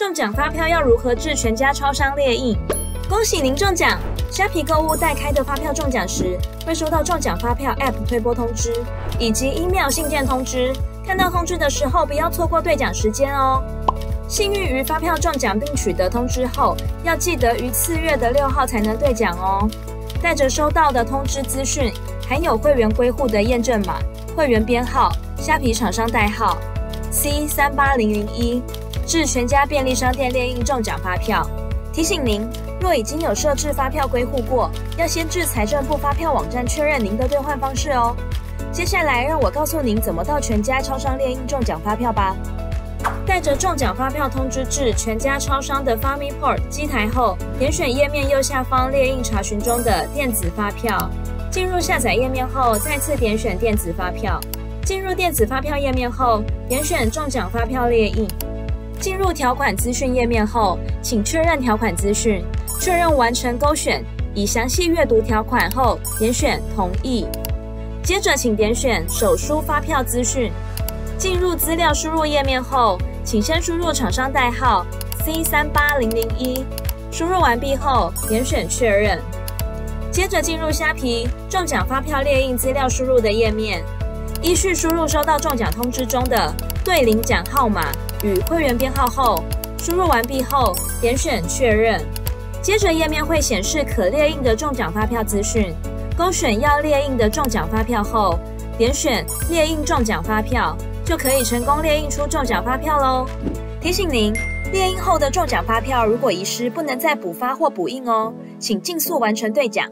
中奖发票要如何至全家超商列印？恭喜您中奖！虾皮购物待开的发票中奖时，会收到中奖发票 App 推播通知，以及 email 信件通知。看到通知的时候，不要错过兑奖时间哦。幸运于发票中奖并取得通知后，要记得于次月的六号才能兑奖哦。带着收到的通知资讯，含有会员归户的验证码、会员编号、虾皮厂商代号 C 三八零零一，至全家便利商店列印中奖发票。提醒您，若已经有设置发票归户过，要先至财政部发票网站确认您的兑换方式哦。接下来，让我告诉您怎么到全家超商列印中奖发票吧。带着中奖发票通知至全家超商的 FamiPort 机台后，点选页面右下方列印查询中的电子发票。进入下载页面后，再次点选电子发票。进入电子发票页面后，点选中奖发票列印。进入条款资讯页面后，请确认条款资讯，确认完成勾选已详细阅读条款后，点选同意。接着，请点选手书发票资讯。进入资料输入页面后，请先输入厂商代号 C 三八零零一。输入完毕后，点选确认。接着进入虾皮中奖发票列印资料输入的页面，依序输入收到中奖通知中的对领奖号码。与会员编号后，输入完毕后，点选确认。接着页面会显示可列印的中奖发票资讯，勾选要列印的中奖发票后，点选列印中奖发票，就可以成功列印出中奖发票喽。提醒您，列印后的中奖发票如果遗失，不能再补发或补印哦，请尽速完成兑奖。